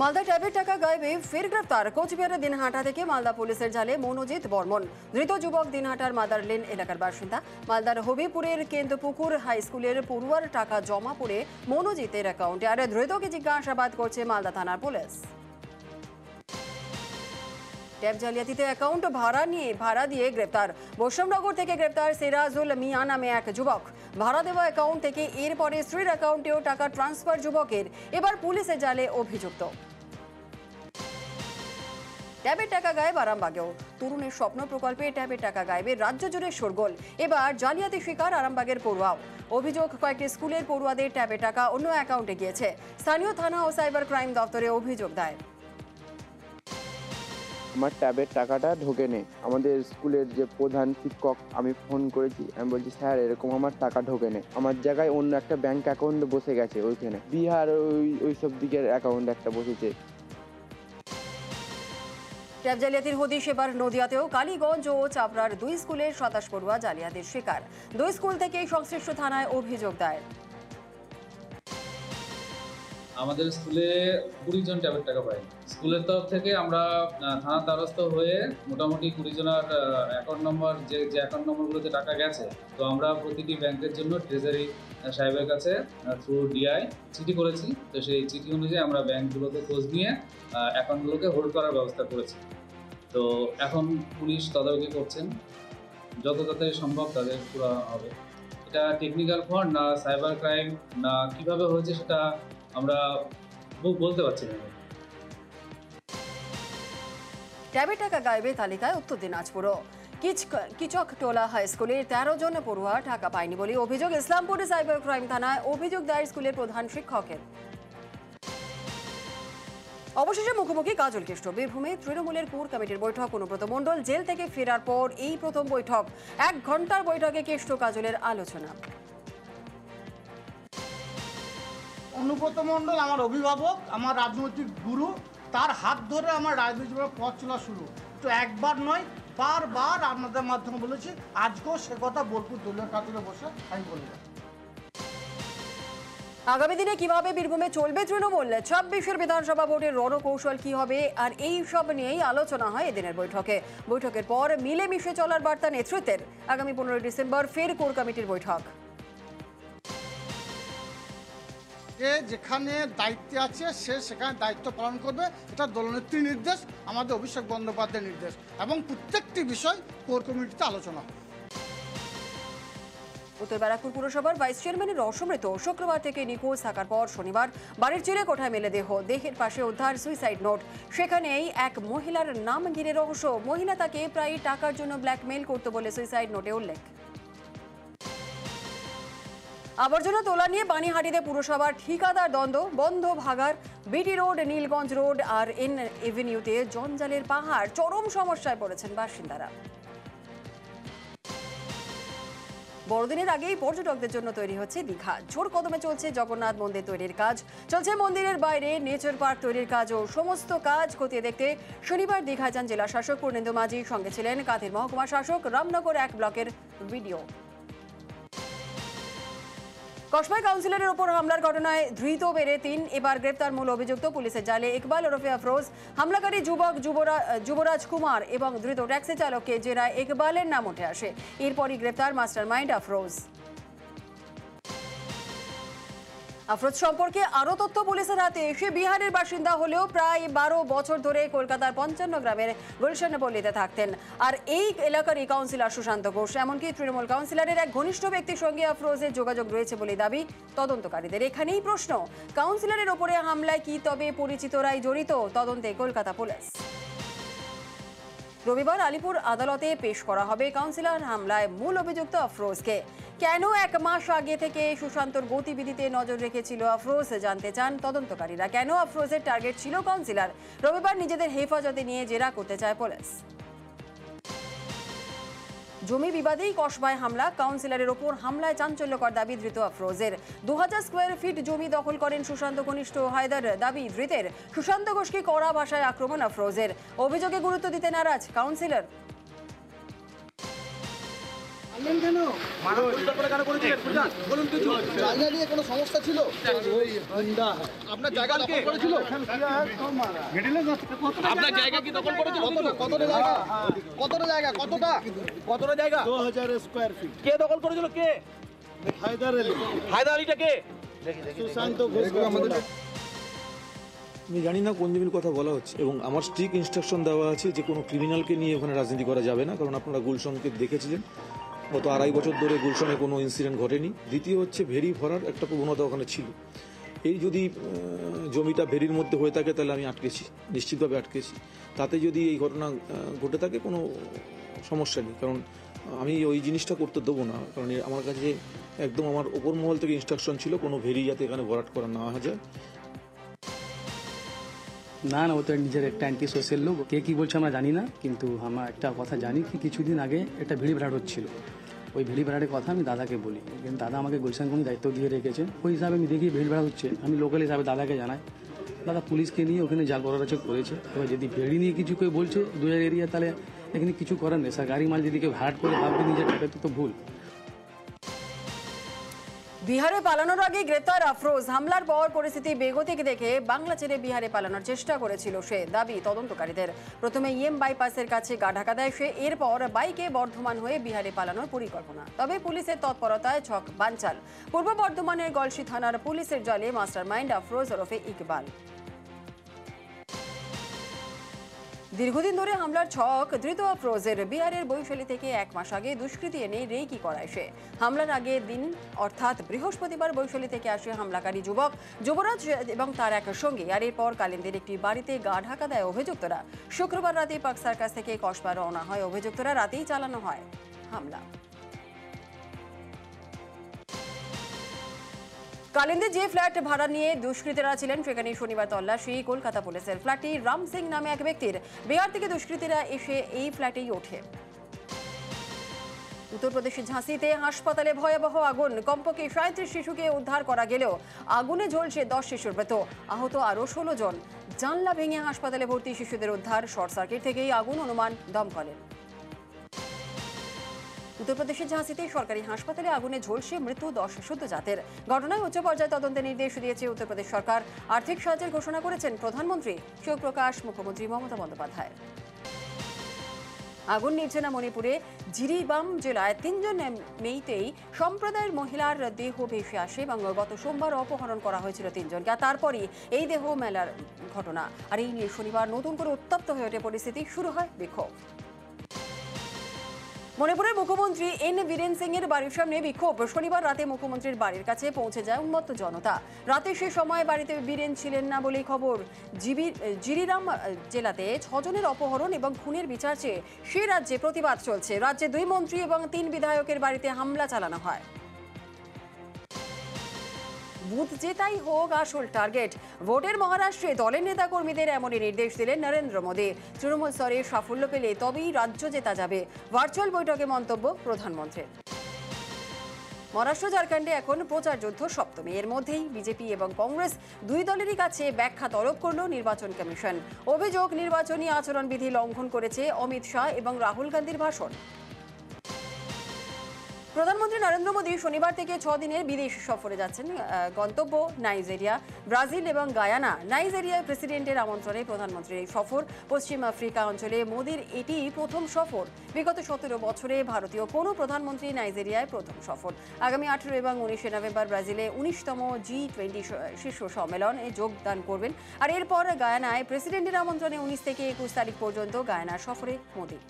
মালদা ট্যাবের টাকা গায়েবে ফের গ্রেফতার। কোচবিহারের দিনহাটা থেকে মালদা পুলিশের জালে মনোজিৎ বর্মন। ধৃত যুবক দিনহাটার মাদার লেন এলাকার বাসিন্দা। মালদার হবিপুরের কেন্দ্রপুকুর হাই স্কুলের পড়ুয়ার টাকা জমা পড়ে মনোজিতের অ্যাকাউন্টে। আর ধৃতকে জিজ্ঞাসাবাদ করছে মালদা থানার পুলিশ। ট্যাব জালিয়াতিতে অ্যাকাউন্ট ভাড়া নিয়ে ভাড়া দিয়ে গ্রেপ্তার। বৈষ্ণবনগর থেকে গ্রেপ্তার সিরাজুল মিয়া নামে এক যুবক। ভাড়া দেওয়া অ্যাকাউন্ট থেকে এরপরে স্ত্রীর অ্যাকাউন্টেও টাকা ট্রান্সফার যুবকের। এবার পুলিশে জালে অভিযুক্ত। ট্যাবের টাকা গায়েব আরামবাগেও। তরুণের স্বপ্ন প্রকল্পে ট্যাবের টাকা গায়েবে রাজ্য জুড়ে শোরগোল। এবার জালিয়াতি শিকার আরামবাগের পড়ুয়াও। অভিযোগ, কয়েকটি স্কুলের পড়ুয়াদের ট্যাবে টাকা অন্য অ্যাকাউন্টে গিয়েছে। স্থানীয় থানা ও সাইবার ক্রাইম দপ্তরে অভিযোগ দেয় আমার ট্যাবের টাকাটা ঢোকে নেই। আমাদের স্কুলের যে প্রধান শিক্ষক, আমি ফোন করেছি। আমি বলছি, স্যার, এরকম আমার টাকা ঢোকে নেই। আমার জায়গায় অন্য একটা ব্যাংক অ্যাকাউন্ট বসে গেছে ওইখানে। বিহার ওই ওই সব দিকের অ্যাকাউন্ট একটা বসেছে। ট্যাব জালিয়াতির হদিশ এবার নদিয়াতেও। কালীগঞ্জ ও চাপড়ার দুই স্কুলের সাতাশ পড়ুয়া জালিয়াতির শিকার। দুই স্কুল থেকে সংশ্লিষ্ট থানায় অভিযোগ দায়ের। আমাদের স্কুলে কুড়ি জন ট্যাবের টাকা পাই স্কুলের তরফ থেকে আমরা থানার দ্বারস্থ হয়ে মোটামুটি কুড়ি জনের অ্যাকাউন্ট নম্বর যে যে অ্যাকাউন্ট নম্বরগুলোতে টাকা গেছে, তো আমরা প্রতিটি ব্যাংকের জন্য ট্রেজারি সাহেবের কাছে থ্রু ডিআই চিঠি করেছি। তো সেই চিঠি অনুযায়ী আমরা ব্যাংকগুলোতে খোঁজ নিয়ে অ্যাকাউন্টগুলোকে হোল্ড করার ব্যবস্থা করেছি। তো এখন পুলিশ তদারকি করছেন। যত তাড়াতাড়ি সম্ভব তাদের পুরো হবে। এটা টেকনিক্যাল ফ্রন্ট না সাইবার ক্রাইম না কীভাবে হয়েছে সেটা আমরা বল- বলতে পারছি না। ট্যাবের টাকা গায়েবে তালিকায় উত্তর দিনাজপুরও কিচ- কিচকটোলা হাই স্কুলের তেরো জন পড়ুয়া টাকা পায়নি বলে অভিযোগ। ইসলামপুরে সাইবার ক্রাইম থানায় অভিযোগ দায়ের স্কুলের প্রধান শিক্ষকের। অবশেষে মুখোমুখি কাজল কেষ্ট। বীরভূমে তৃণমূলের কোর কমিটির বৈঠক। অনুব্রত মণ্ডল জেল থেকে ফেরার পর এই প্রথম বৈঠক। এক ঘণ্টার বৈঠকে কেষ্ট কাজলের আলোচনা। অনুব্রত মণ্ডল, আমার অভিভাবক, আমার রাজনৈতিক গুরু, তার হাত ধরে আমার রাজনৈতিক জীবনের পথ চলা শুরু। তো একবার নয়, বারবার আপনাদের মাধ্যমে বলেছি, আজকেও সে কথা বোলপুর দলীয় কাতিলে বসে আমি বলব। আগামী দিনে কীভাবে বীরভূমে চলবে তৃণমূল? ছাব্বিশের বিধানসভা ভোটের রণকৌশল কি হবে? আর এই সব নিয়েই আলোচনা হয় এদিনের বৈঠকে। বৈঠকের পর মিলেমিশে চলার বার্তা নেতৃত্বের। আগামী পনেরোই ডিসেম্বর ফের কোর কমিটির বৈঠক। যে যেখানে দায়িত্বে আছে, সে সেখানে দায়িত্ব পালন করবে। এটা দলনেত্রীর নির্দেশ, আমাদের অভিষেক বন্দ্যোপাধ্যায়ের নির্দেশ এবং প্রত্যেকটি বিষয় কোর কমিটিতে আলোচনা উত্তর ব্যারাকপুর পুরসভার ভাইস চেয়ারম্যানের অসমৃত শুক্রবার থেকে নিখোঁজ থাকার পর শনিবার বাড়ির চিরে কোঠায় মেলে দেহ। দেহের পাশে উদ্ধার সুইসাইড নোট। সেখানেই এক মহিলার নাম ঘিরে রহস্য। মহিলা তাকে প্রায় টাকার জন্য ব্ল্যাকমেইল করতে বলে সুইসাইড নোটে উল্লেখ। আবর্জনা তোলা নিয়ে পানিহাটিতে পুরসভার ঠিকাদার দ্বন্দ্ব, বন্ধ ভাগার বিটি রোড, নীলগঞ্জ রোড আর এন এভিনিউতে জঞ্জালের পাহাড়, চরম সমস্যায় পড়েছেন বাসিন্দারা। বড়দিনের আগেই পর্যটকদের জন্য তৈরি হচ্ছে দীঘা। জোর কদমে চলছে জগন্নাথ মন্দির তৈরির কাজ। চলছে মন্দিরের বাইরে, নেচার পার্ক তৈরির কাজও সমস্ত কাজ খতিয়ে দেখতে শনিবার দীঘা যান জেলা শাসক পূর্ণেন্দু মাঝি, সঙ্গে ছিলেন কাঁথির মহকুমা শাসক রামনগর এক ব্লকের ভিডিও কসবাই কাউন্সিলরের ওপর হামলার ঘটনায় ধৃত বেড়ে তিন, এবার গ্রেপ্তার মূল অভিযুক্ত পুলিশের জালে ইকবাল ওরফে আফরোজ, হামলাকারী যুবক যুবরা- যুবরাজ কুমার এবং ধৃত ট্যাক্সি চালককে জেরায় ইকবালের নাম উঠে আসে। এরপরই গ্রেপ্তার মাস্টার মাইন্ড আফরোজ। আফরোজ সম্পর্কে আরও তথ্য পুলিশের হাতে। সে বিহারের বাসিন্দা হলেও প্রায় বারো বছর ধরে কলকাতার পঞ্চান্ন গ্রামের গুলশান পল্লীতে থাকতেন। আর এই এলাকারই কাউন্সিলর সুশান্ত ঘোষ। এমনকি তৃণমূল কাউন্সিলরের এক ঘনিষ্ঠ ব্যক্তির সঙ্গে আফরোজের যোগাযোগ রয়েছে বলে দাবি তদন্তকারীদের। এখানেই প্রশ্ন কাউন্সিলরের ওপরে হামলায় কি তবে পরিচিতরাই জড়িত? তদন্তে কলকাতা পুলিশ। রবিবার আলিপুর আদালতে পেশ করা হবে কাউন্সিলর হামলায় মূল অভিযুক্ত আফরোজকে। কেন এক মাস আগে থেকে সুশান্তর গতিবিধিতে নজর রেখেছিল আফরোজ? জানতে চান তদন্তকারীরা। কেন আফরোজের টার্গেট ছিল কাউন্সিলর? রবিবার নিজেদের হেফাজতে নিয়ে জেরা করতে চায় পুলিশ। জমি বিবাদেই কসবায় হামলা। কাউন্সিলরের ওপর হামলায় চাঞ্চল্যকর দাবি ধৃত আফরোজের। দু হাজার স্কোয়ার ফিট জমি দখল করেন সুশান্ত কনিষ্ঠ হায়দার। দাবি ধৃতের। সুশান্ত ঘোষকে কড়া ভাষায় আক্রমণ আফরোজের। অভিযোগে গুরুত্ব দিতে নারাজ কাউন্সিলর। জায়গা নিয়ে কোনো সমস্যা ছিল? আপনার জায়গা দখল করেছিল? আপনার জায়গা কি দখল করেছিল? কতটা জায়গা? কতটা জায়গা? কতটা কতটা? জায়গা? দু হাজার স্কোয়ার ফিট কে দখল করেছিল? কে? হায়দার আলী। হায়দার আলীটা কে? সুশান্ত ঘোষ আমাদের আমি জানি না কোন জমির কথা বলা হচ্ছে এবং আমার স্ট্রিক্ট ইনস্ট্রাকশন দেওয়া আছে যে কোনো ক্রিমিনালকে নিয়ে ওখানে রাজনীতি করা যাবে না কারণ আপনারা গুলশনকে দেখেছিলেন। গত আড়াই বছর ধরে গুলশনে কোনো ইনসিডেন্ট ঘটেনি। দ্বিতীয় হচ্ছে ভেরি ভরার একটা প্রবণতা ওখানে ছিল। এই যদি জমিটা ভেরির মধ্যে হয়ে থাকে তাহলে আমি আটকেছি, নিশ্চিতভাবে আটকেছি। তাতে যদি এই ঘটনা ঘটে থাকে কোনো সমস্যা নেই। কারণ আমি ওই জিনিসটা করতে দেবো না। কারণ আমার কাছে একদম আমার ওপর মহল থেকে ইনস্ট্রাকশন ছিল কোনো ভেরি যাতে এখানে ভরাট করা না যায়। না না, ও তো নিজের একটা অ্যান্টি সোশ্যাল লোক। কে কি বলছে আমরা জানি না, কিন্তু আমার একটা কথা জানি কি কিছুদিন আগে একটা ভিড়ি ভাড়াট হচ্ছিল ওই ভিড়ি ভাড়াটের কথা আমি দাদাকে বলি। কিন্তু দাদা আমাকে গুলশান কমি দায়িত্ব দিয়ে রেখেছেন ওই হিসাবে আমি দেখি ভিড় ভাড়া হচ্ছে আমি লোকাল হিসাবে দাদাকে জানাই। দাদা পুলিশকে নিয়ে ওখানে জাল বড়াচক করেছে। এবার যদি ভেড়ি নিয়ে কিছু কেউ বলছে দু হাজার এরিয়া, তাহলে এখানে কিছু করার নেই। সরকারি মাল যদি কেউ ভাড়াট করে ভাববে নিজের টাকা তো ভুল। বিহারে পালানোর আগে গ্রেতার আফরোজ। হামলার পর পরিস্থিতি বেগতিক দেখে বাংলা ছেড়ে বিহারে পালানোর চেষ্টা করেছিল সে দাবি তদন্তকারীদের। প্রথমে ইএম বাইপাসের কাছে গা ঢাকা দেয় সে, এরপর বাইকে বর্ধমান হয়ে বিহারে পালানোর পরিকল্পনা। তবে পুলিশের তৎপরতায় ছক বানচাল। পূর্ব বর্ধমানের গলসি থানার পুলিশের জলে মাস্টার মাইন্ড আফরোজ ওরফে ইকবাল। দীর্ঘদিন ধরে হামলার ছক ধৃত আফরোজের বিহারের বৈশালী থেকে এক মাস আগে দুষ্কৃতি এনে রেকি করায় সে। হামলার আগে দিন, অর্থাৎ বৃহস্পতিবার বৈশালী থেকে আসে হামলাকারী যুবক। যুবরাজ এবং তার এক সঙ্গী, আর এরপর কালিন্দের একটি বাড়িতে গা ঢাকা দেয় অভিযুক্তরা। শুক্রবার রাতে পাক সার্কাস থেকে কসবা রওনা হয় অভিযুক্তরা, রাতেই চালানো হয় হামলা। কালিন্দে যে ফ্ল্যাট ভাড়া নিয়ে দুষ্কৃতীরা ছিলেন, সেখানে শনিবার তল্লাশি, কলকাতা পুলিশের ফ্ল্যাটটি রাম সিং নামে এক ব্যক্তির। বিহার থেকে দুষ্কৃতীরা এসে এই ফ্ল্যাটেই ওঠে। উত্তরপ্রদেশের ঝাঁসিতে হাসপাতালে ভয়াবহ আগুন। কমপক্ষে সাঁত্রিশ শিশুকে উদ্ধার করা গেলেও আগুনে জ্বলছে দশ শিশুর মৃত। আহত আরও ষোলো জন। জানলা ভেঙে হাসপাতালে ভর্তি শিশুদের উদ্ধার। শর্ট সার্কিট থেকেই আগুন অনুমান দমকলের। উত্তরপ্রদেশের ঝাঁসিতে সরকারি হাসপাতালে আগুনে ঝলসে মৃত্যু দশ সদ্যজাতের ঘটনায় উচ্চ পর্যায়ে তদন্তের নির্দেশ দিয়েছে উত্তরপ্রদেশ সরকার। আর্থিক সাহায্যের ঘোষণা করেছেন প্রধানমন্ত্রী শিবপ্রকাশ মুখ্যমন্ত্রী মমতা বন্দ্যোপাধ্যায়। আগুন নিভছে না মণিপুরে জিরিবাম জেলায় তিনজন মেইতেই সম্প্রদায়ের মহিলার দেহ ভেসে আসে। এবং গত সোমবার অপহরণ করা হয়েছিল তিনজনকে। আর তারপরই এই দেহ মেলার ঘটনা। আর এই নিয়ে শনিবার নতুন করে উত্তপ্ত হয়ে ওঠে পরিস্থিতি। শুরু হয় বিক্ষোভ। মণিপুরের মুখ্যমন্ত্রী এন বীরেন সিং এর বাড়ির সামনে বিক্ষোভ। শনিবার রাতে মুখ্যমন্ত্রীর বাড়ির কাছে পৌঁছে যায় উন্মত্ত জনতা। রাতে সে সময় বাড়িতে বীরেন ছিলেন না বলেই খবর। জিরিরাম জেলাতে ছজনের অপহরণ এবং খুনের বিচার চেয়ে সে রাজ্যে প্রতিবাদ চলছে। রাজ্যে দুই মন্ত্রী এবং তিন বিধায়কের বাড়িতে হামলা চালানো হয়। বুথ জেতাই হোক আসল টার্গেট ভোটের মহারাষ্ট্রে দলের নেতাকর্মীদের এমনই নির্দেশ দিলেন নরেন্দ্র মোদী। তৃণমূল স্তরে সাফল্য পেলে তবেই রাজ্য জেতা যাবে। ভার্চুয়াল বৈঠকে মন্তব্য প্রধানমন্ত্রীর। মহারাষ্ট্র, ঝাড়খণ্ডে এখন প্রচার যুদ্ধ সপ্তমী। এর মধ্যেই বিজেপি এবং কংগ্রেস দুই দলেরই কাছে ব্যাখ্যা তলব করল নির্বাচন কমিশন। অভিযোগ, নির্বাচনী আচরণবিধি লঙ্ঘন করেছে অমিত শাহ এবং রাহুল গান্ধীর ভাষণ। প্রধানমন্ত্রী নরেন্দ্র মোদী শনিবার থেকে ছ দিনের বিদেশ সফরে যাচ্ছেন। গন্তব্য নাইজেরিয়া, ব্রাজিল এবং গায়ানা। নাইজেরিয়ায় প্রেসিডেন্টের আমন্ত্রণে প্রধানমন্ত্রীর এই সফর। পশ্চিম আফ্রিকা অঞ্চলে মোদীর এটি প্রথম সফর। বিগত সতেরো বছরে ভারতীয় কোনো প্রধানমন্ত্রী নাইজেরিয়ায় প্রথম সফর। আগামী আঠেরো এবং উনিশে নভেম্বর ব্রাজিলে উনিশতম জি টোয়েন্টি শীর্ষ সম্মেলনে যোগদান করবেন। আর এরপর গায়ানায় প্রেসিডেন্টের আমন্ত্রণে উনিশ থেকে একুশ তারিখ পর্যন্ত গায়ানা সফরে মোদী।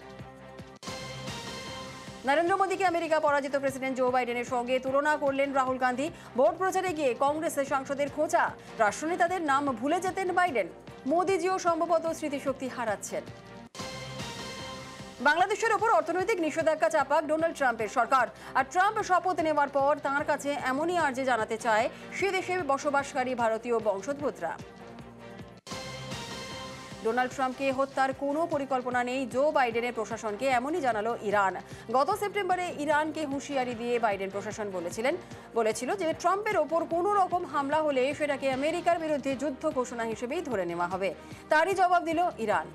নরেন্দ্র মোদীকে আমেরিকা পরাজিত প্রেসিডেন্ট জো বাইডেনের সঙ্গে তুলনা করলেন রাহুল গান্ধী। ভোট প্রচারে গিয়ে কংগ্রেসের সাংসদের খোঁচা। রাষ্ট্রনেতাদের নাম ভুলে যেতেন বাইডেন। মোদীজিও সম্ভবত স্মৃতিশক্তি হারাচ্ছেন। বাংলাদেশের ওপর অর্থনৈতিক নিষেধাজ্ঞা চাপাক ডোনাল্ড ট্রাম্পের সরকার। আর ট্রাম্প শপথ নেওয়ার পর তাঁর কাছে এমনই আর্জি জানাতে চায়, সে দেশে বসবাসকারী ভারতীয় বংশোদ্ভূতরা। ডোনাল্ড ট্রাম্পকে হত্যার কোনো পরিকল্পনা নেই জো বাইডেনের প্রশাসনকে, এমনই জানালো ইরান। গত সেপ্টেম্বরে ইরানকে হুঁশিয়ারি দিয়ে বাইডেন প্রশাসন বলেছিলেন। বলেছিল যে ট্রাম্পের ওপর কোনো রকম হামলা হলে সেটাকে আমেরিকার বিরুদ্ধে যুদ্ধ ঘোষণা হিসেবেই ধরে নেওয়া হবে। তারই জবাব দিল ইরান।